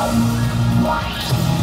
White.